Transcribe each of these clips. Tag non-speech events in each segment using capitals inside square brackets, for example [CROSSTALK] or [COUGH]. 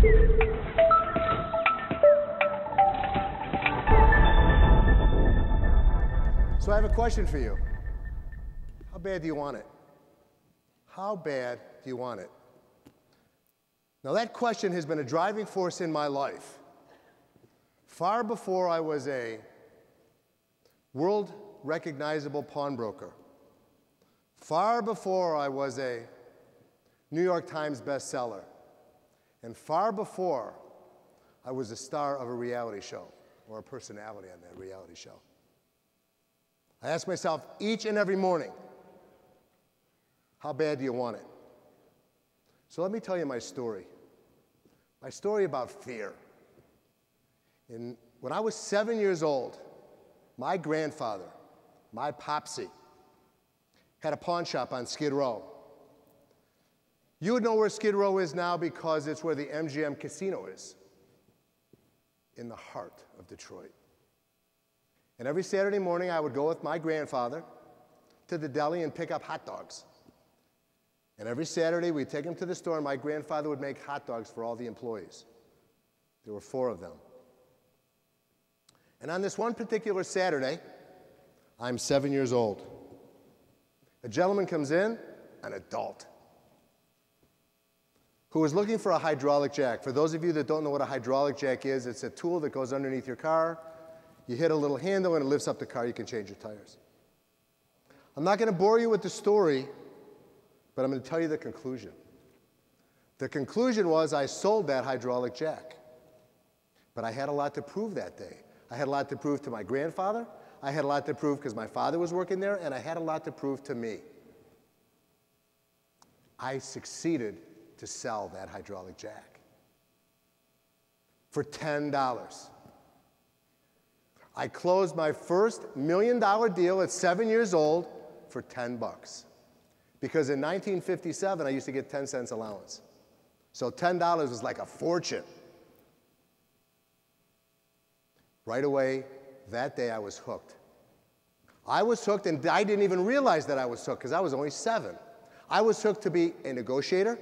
So I have a question for you. How bad do you want it? How bad do you want it? Now, that question has been a driving force in my life. Far before I was a world recognizable pawnbroker, far before I was a New York Times bestseller, and far before I was a star of a reality show or a personality on that reality show. I ask myself each and every morning, how bad do you want it? So let me tell you my story. My story about fear. In, when I was seven years old, my grandfather, my popsy, had a pawn shop on Skid Row. You would know where Skid Row is now because it's where the MGM casino is, in the heart of Detroit. And every Saturday morning, I would go with my grandfather to the deli and pick up hot dogs. And every Saturday, we'd take him to the store, and my grandfather would make hot dogs for all the employees. There were four of them. And on this one particular Saturday, I'm seven years old. A gentleman comes in, an adult, who was looking for a hydraulic jack. For those of you that don't know what a hydraulic jack is, it's a tool that goes underneath your car you hit a little handle and it lifts up the car, you can change your tires. I'm not going to bore you with the story, but I'm going to tell you the conclusion. The conclusion was I sold that hydraulic jack. But I had a lot to prove that day. I had a lot to prove to my grandfather. I had a lot to prove because my father was working there, and I had a lot to prove to me. I succeeded to sell that hydraulic jack for $10. I closed my first million dollar deal at seven years old for 10 bucks. Because in 1957, I used to get 10 cents allowance. So $10 was like a fortune. Right away, that day I was hooked. I was hooked, and I didn't even realize that I was hooked because I was only seven. I was hooked to be a negotiator,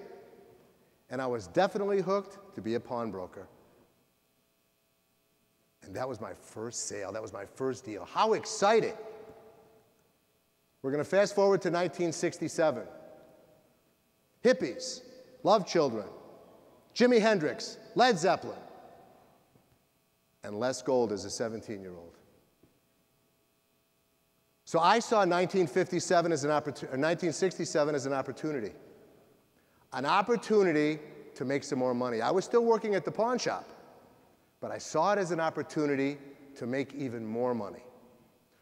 and I was definitely hooked to be a pawnbroker. And that was my first sale. That was my first deal. How exciting! We're going to fast forward to 1967. Hippies, Love Children, Jimi Hendrix, Led Zeppelin, and Les Gold as a 17 year old. So I saw 1957 as an 1967 as an opportunity. An opportunity to make some more money. I was still working at the pawn shop. But I saw it as an opportunity to make even more money.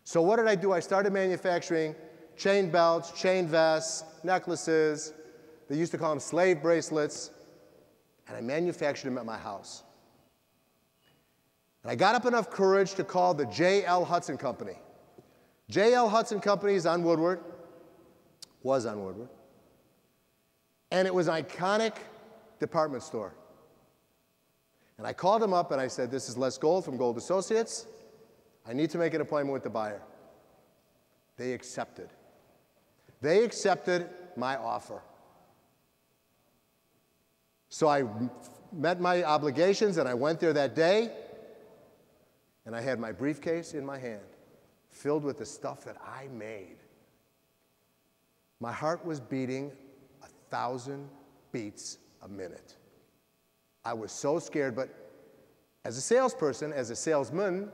So what did I do? I started manufacturing chain belts, chain vests, necklaces. They used to call them slave bracelets. And I manufactured them at my house. And I got up enough courage to call the J.L. Hudson Company. J.L. Hudson Company is on Woodward, was on Woodward. And it was an iconic department store. And I called him up and I said, This is Les Gold from Gold Associates. I need to make an appointment with the buyer. They accepted. They accepted my offer. So I met my obligations and I went there that day and I had my briefcase in my hand filled with the stuff that I made. My heart was beating a thousand beats a minute. I was so scared, but as a salesperson, as a salesman,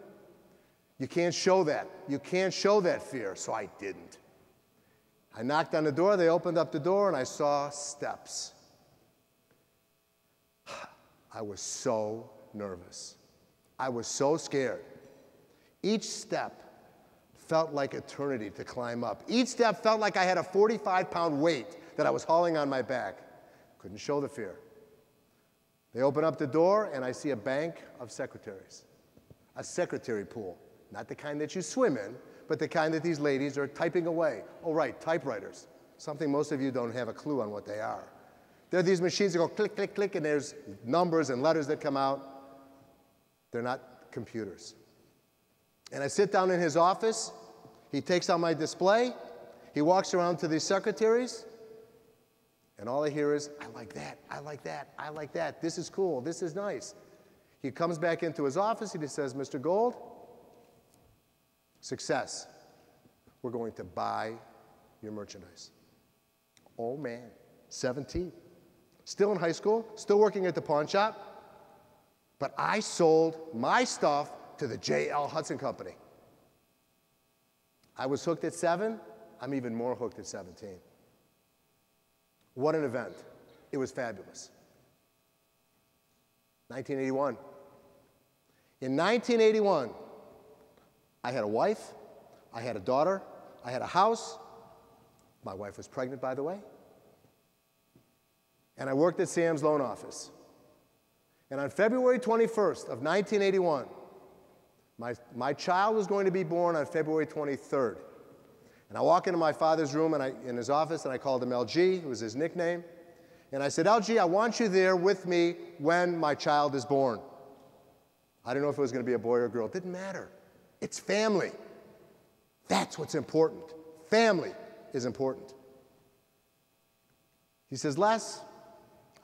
you can't show that. You can't show that fear, so I didn't. I knocked on the door, they opened up the door, and I saw steps. [SIGHS] I was so nervous. I was so scared. Each step felt like eternity to climb up. Each step felt like I had a 45 pound weight that I was hauling on my back. Couldn't show the fear. They open up the door, and I see a bank of secretaries, a secretary pool. Not the kind that you swim in, but the kind that these ladies are typing away. Oh, right, typewriters. Something most of you don't have a clue on what they are. There are these machines that go click, click, click, and there's numbers and letters that come out. They're not computers. And I sit down in his office. He takes out my display. He walks around to these secretaries. And all I hear is, I like that, I like that, I like that. This is cool, this is nice. He comes back into his office, he says, Mr. Gold, success. We're going to buy your merchandise. Oh man, 17. Still in high school, still working at the pawn shop, but I sold my stuff to the J.L. Hudson Company. I was hooked at seven, I'm even more hooked at 17. What an event. It was fabulous. 1981. In 1981, I had a wife, I had a daughter, I had a house. My wife was pregnant, by the way. And I worked at Sam's loan office. And on February 21st of 1981, my, my child was going to be born on February 23rd. And I walk into my father's room and I, in his office and I called him LG, it was his nickname. And I said, LG, I want you there with me when my child is born. I didn't know if it was going to be a boy or a girl. It didn't matter. It's family. That's what's important. Family is important. He says, Les,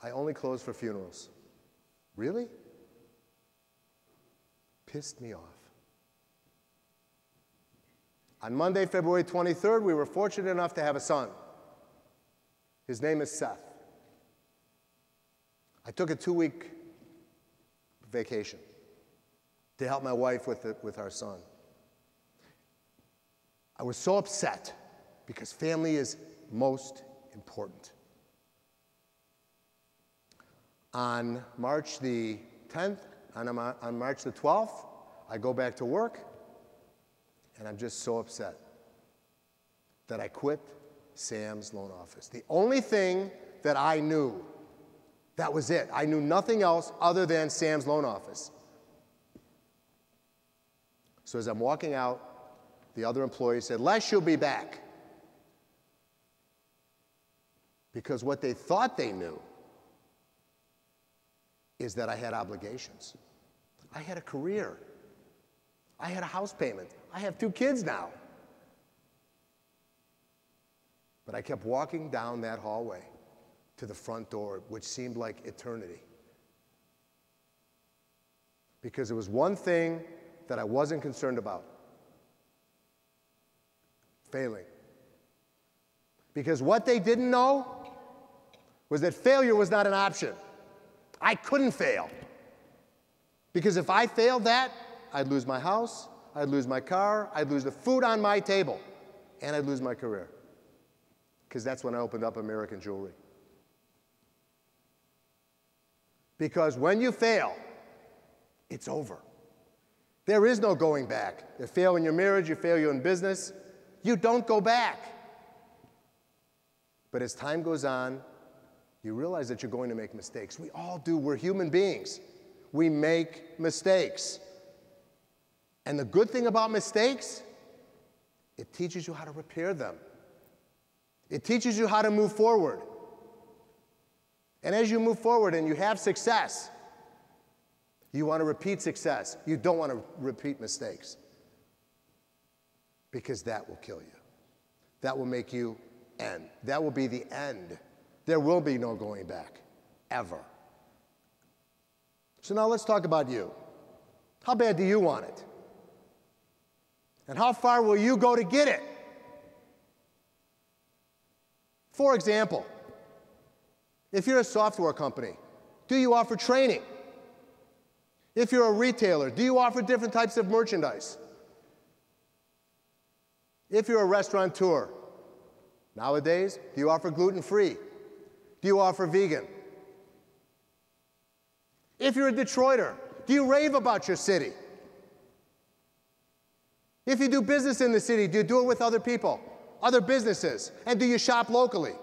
I only close for funerals. Really? Pissed me off. On Monday, February 23rd, we were fortunate enough to have a son. His name is Seth. I took a two week vacation to help my wife with, the, with our son. I was so upset because family is most important. On March the 10th, on, on March the 12th, I go back to work, and I'm just so upset that I quit Sam's loan office. The only thing that I knew, that was it. I knew nothing else other than Sam's loan office. So as I'm walking out, the other employee said, Les, you'll be back. Because what they thought they knew is that I had obligations. I had a career. I had a house payment. I have two kids now. But I kept walking down that hallway to the front door, which seemed like eternity. Because there was one thing that I wasn't concerned about failing. Because what they didn't know was that failure was not an option. I couldn't fail. Because if I failed that, I'd lose my house, I'd lose my car, I'd lose the food on my table, and I'd lose my career. Because that's when I opened up American Jewelry. Because when you fail, it's over. There is no going back. You fail in your marriage, you fail you in business, you don't go back. But as time goes on, you realize that you're going to make mistakes. We all do. We're human beings. We make mistakes. And the good thing about mistakes, it teaches you how to repair them. It teaches you how to move forward. And as you move forward and you have success, you want to repeat success. You don't want to repeat mistakes because that will kill you. That will make you end. That will be the end. There will be no going back, ever. So now let's talk about you. How bad do you want it? And how far will you go to get it? For example, if you're a software company, do you offer training? If you're a retailer, do you offer different types of merchandise? If you're a restaurateur, nowadays, do you offer gluten free? Do you offer vegan? If you're a Detroiter, do you rave about your city? If you do business in the city, do you do it with other people, other businesses? And do you shop locally?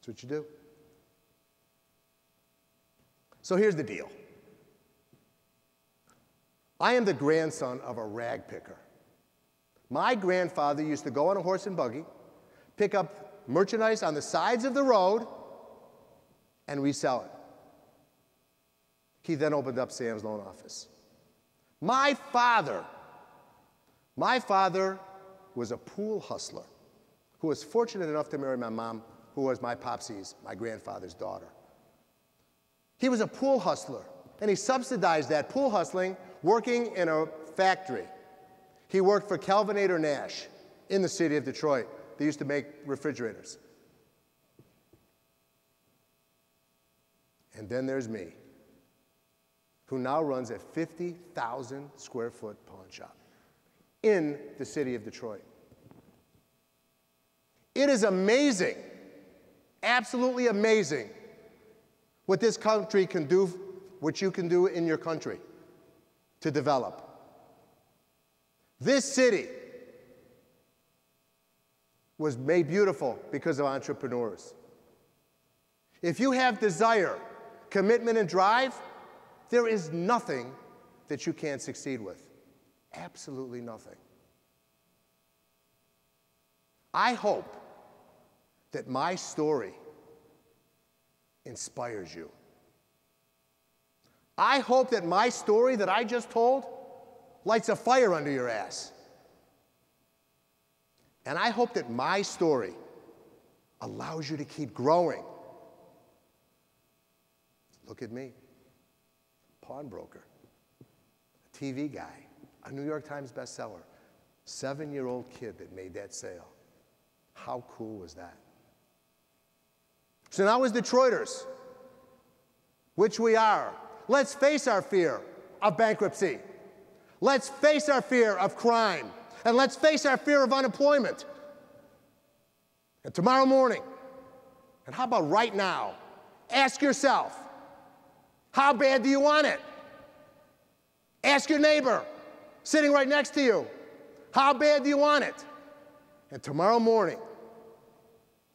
That's what you do. So here's the deal I am the grandson of a rag picker. My grandfather used to go on a horse and buggy, pick up merchandise on the sides of the road, and resell it. He then opened up Sam's loan office. My father, my father was a pool hustler who was fortunate enough to marry my mom, who was my popsy's, my grandfather's daughter. He was a pool hustler, and he subsidized that pool hustling working in a factory. He worked for Kelvinator Nash in the city of Detroit. They used to make refrigerators. And then there's me, who now runs a 50,000 square foot pawn shop in the city of Detroit. It is amazing, absolutely amazing, what this country can do, what you can do in your country to develop. This city was made beautiful because of entrepreneurs. If you have desire, commitment, and drive, there is nothing that you can't succeed with. Absolutely nothing. I hope that my story inspires you. I hope that my story that I just told lights a fire under your ass. And I hope that my story allows you to keep growing. Look at me, pawnbroker, a TV guy, a New York Times bestseller, seven year old kid that made that sale. How cool was that? So now, as Detroiters, which we are, let's face our fear of bankruptcy. Let's face our fear of crime. And let's face our fear of unemployment. And tomorrow morning, and how about right now, ask yourself, how bad do you want it? Ask your neighbor sitting right next to you, how bad do you want it? And tomorrow morning,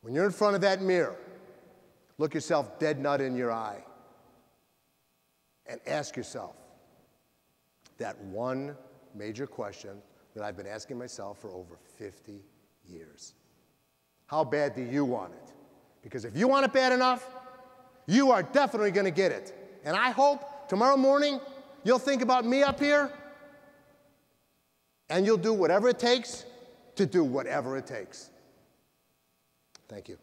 when you're in front of that mirror, look yourself dead nut in your eye and ask yourself that one major question that I've been asking myself for over 50 years. How bad do you want it? Because if you want it bad enough, you are definitely going to get it. And I hope tomorrow morning you'll think about me up here and you'll do whatever it takes to do whatever it takes. Thank you.